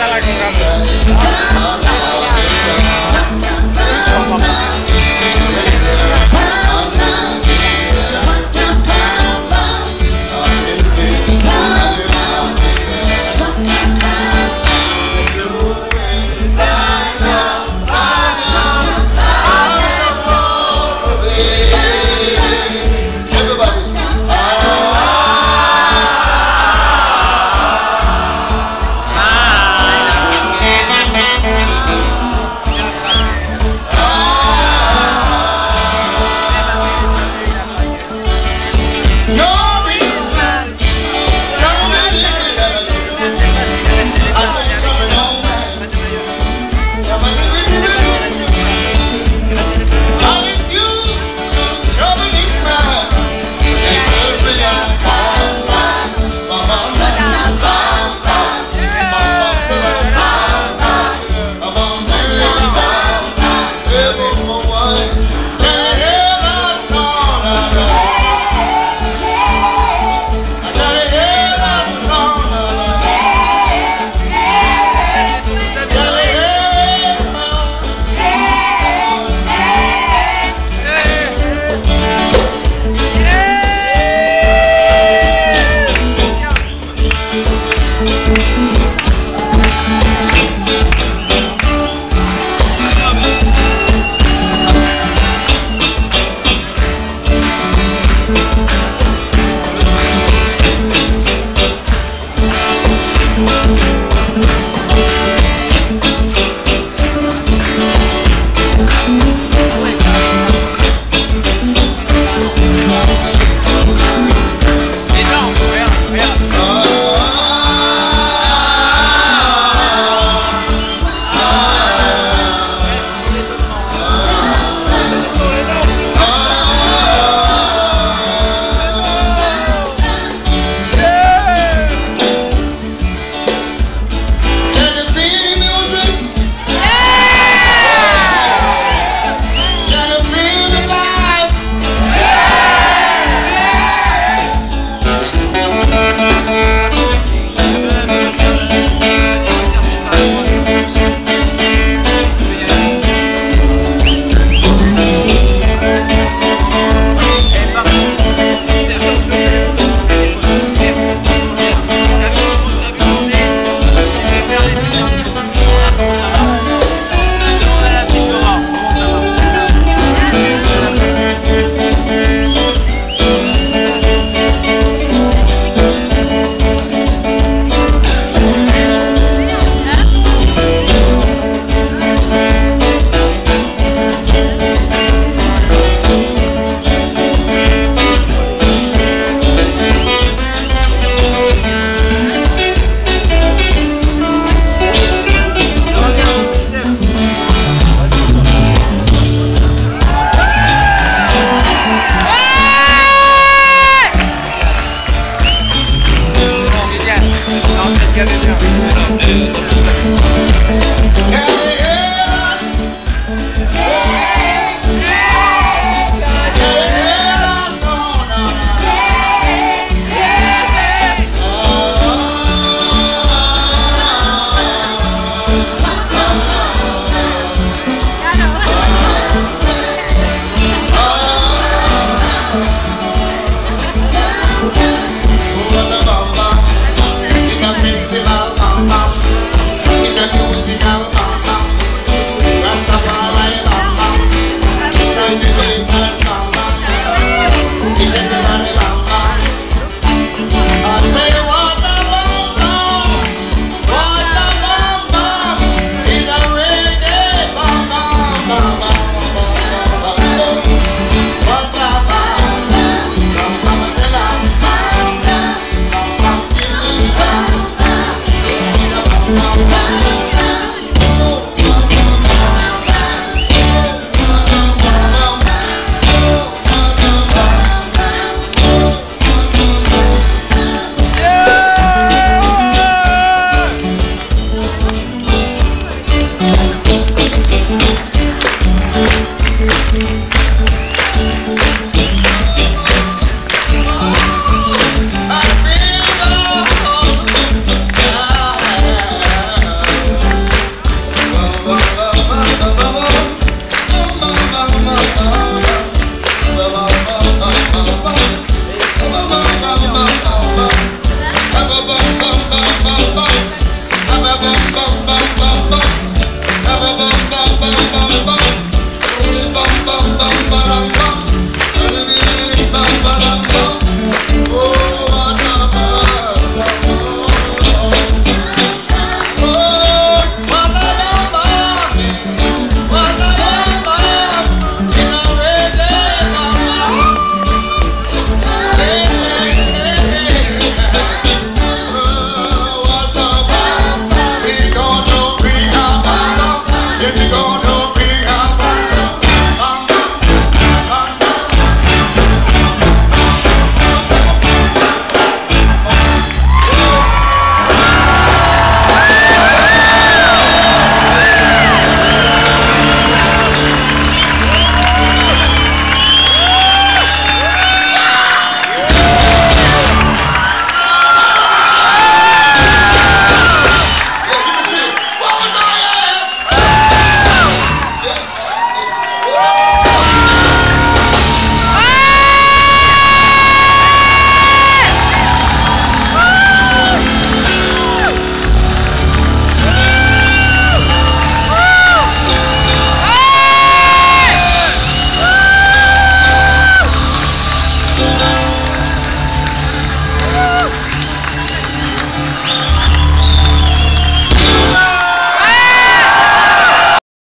está la comprando.